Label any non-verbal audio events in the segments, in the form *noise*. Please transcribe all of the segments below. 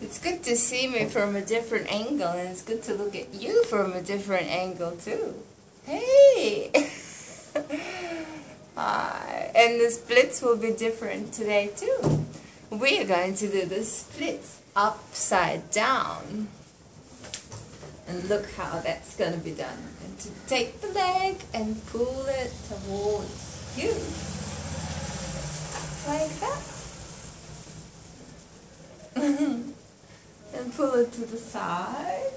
It's good to see me from a different angle, and it's good to look at you from a different angle, too. Hey! *laughs* Hi. And the splits will be different today, too. We are going to do the splits upside down. And look how that's going to be done. And to take the leg and pull it towards you. Like that. To the side.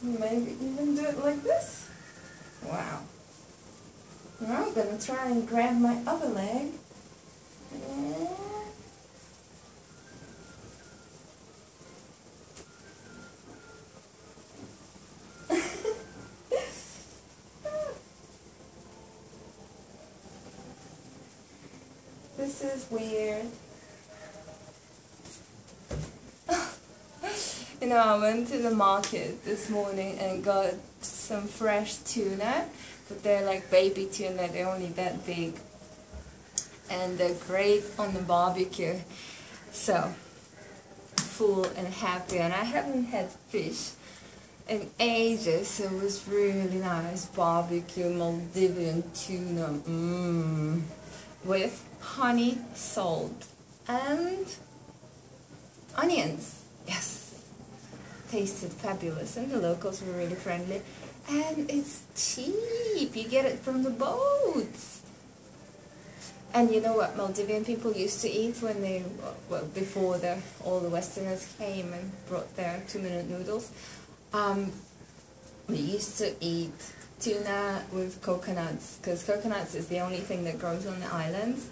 Maybe even do it like this. Wow. Now I'm going to try and grab my other leg. *laughs* this is weird. You know, I went to the market this morning and got some fresh tuna, but they're like baby tuna, they're only that big. And they're great on the barbecue. So, full and happy. And I haven't had fish in ages, so it was really nice. Barbecue Maldivian tuna, mmm, with honey, salt, and onions. Tasted fabulous and the locals were really friendly and it's cheap. You get it from the boats. And you know what Maldivian people used to eat when they well before the all the westerners came and brought their two minute noodles? Um, we used to eat tuna with coconuts because coconuts is the only thing that grows on the islands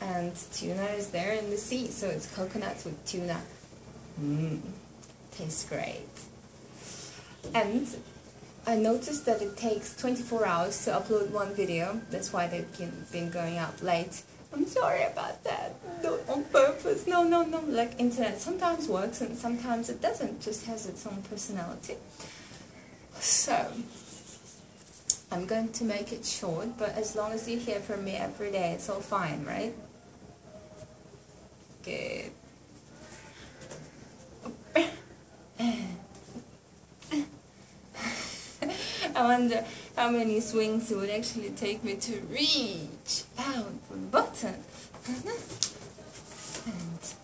and tuna is there in the sea so it's coconuts with tuna. Mm tastes great. And I noticed that it takes 24 hours to upload one video. That's why they've been going out late. I'm sorry about that. Not on purpose. No, no, no. Like internet sometimes works and sometimes it doesn't. Just has its own personality. So, I'm going to make it short, but as long as you hear from me every day, it's all fine, right? Good. I wonder how many swings it would actually take me to reach out for the button. *laughs* and,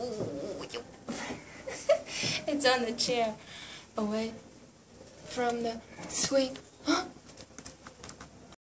*laughs* it's on the chair away from the swing.